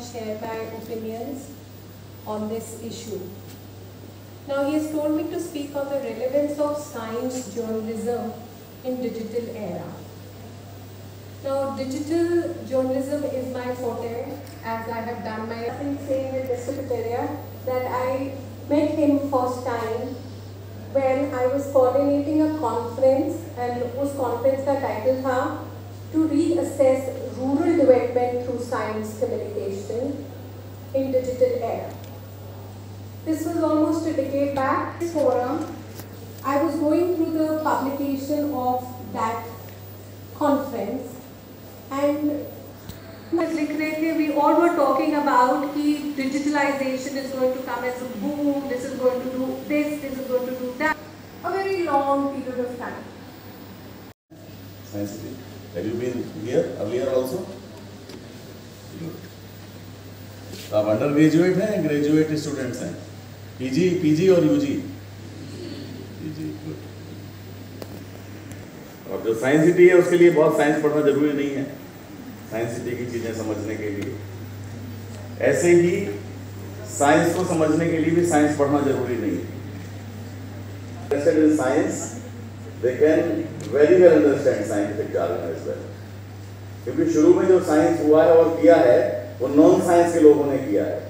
share my opinions on this issue. Now, he has told me to speak on the relevance of science journalism in digital era. Now, digital journalism is my forte, as I have done my. I've been saying with Mr. Pataria that I met him first time when I was coordinating a conference and उस conference का title था to reassess rural development through science communication in digital era. This was almost a decade back. This forum, I was going through the publication of that conference and we all were talking about the digitalization is going to come as a boom, this is going to do this, this is going to do that. A very long period of time. Scientific. Have you been here earlier also? Good. आप undergraduate हैं graduate students हैं? PG PG और UG PG good और जो science city है उसके लिए बहुत साइंस पढ़ना ज़रूरी नहीं है। साइंस सिटी की चीज़ें समझने के लिए। ऐसे ही साइंस को समझने के लिए भी साइंस पढ़ना ज़रूरी नहीं है। Science, they can very well understand scientific jargon as well. क्योंकि शुरू में जो साइंस हुआ है और किया है वो नॉन साइंस के लोगों ने किया है